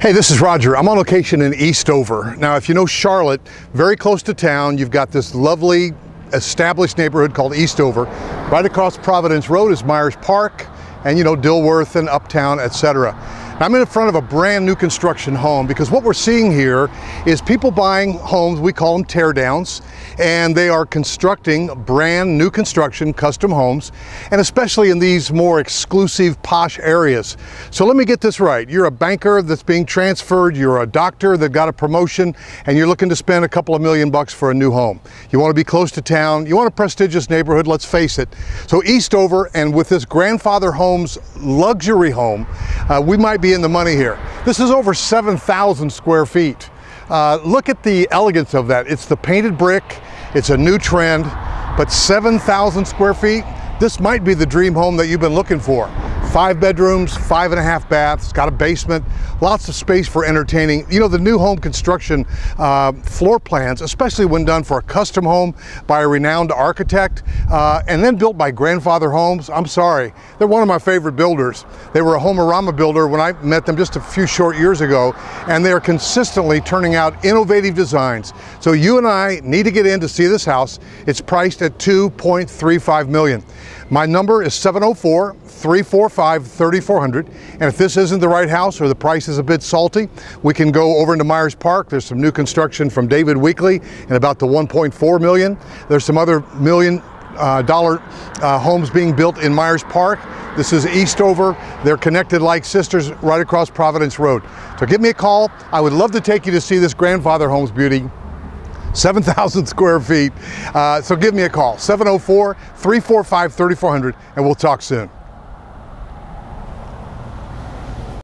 Hey, this is Roger. I'm on location in Eastover. Now, if you know Charlotte, very close to town, you've got this lovely established neighborhood called Eastover. Right across Providence Road is Myers Park and, you know, Dilworth and Uptown, etc. I'm in front of a brand new construction home because what we're seeing here is people buying homes, we call them teardowns, and they are constructing brand new construction, custom homes, and especially in these more exclusive, posh areas. So let me get this right. You're a banker that's being transferred, you're a doctor that got a promotion, and you're looking to spend a couple of million bucks for a new home. You want to be close to town, you want a prestigious neighborhood, let's face it. So Eastover, and with this grandfather homes luxury home, uh, we might be in the money here. This is over 7,000 square feet. Uh, look at the elegance of that. It's the painted brick, it's a new trend, but 7,000 square feet, this might be the dream home that you've been looking for. Five bedrooms, five and a half baths, got a basement, lots of space for entertaining. You know, the new home construction uh, floor plans, especially when done for a custom home by a renowned architect, uh, and then built by Grandfather Homes, I'm sorry, they're one of my favorite builders. They were a HomeArama builder when I met them just a few short years ago, and they're consistently turning out innovative designs. So you and I need to get in to see this house. It's priced at 2.35 million. My number is 704 345 3400. And if this isn't the right house or the price is a bit salty, we can go over into Myers Park. There's some new construction from David Weekley and about the 1.4 million. There's some other million uh, dollar uh, homes being built in Myers Park. This is Eastover. They're connected like sisters right across Providence Road. So give me a call. I would love to take you to see this grandfather homes beauty. 7,000 square feet. Uh, so give me a call, 704 345 3400, and we'll talk soon.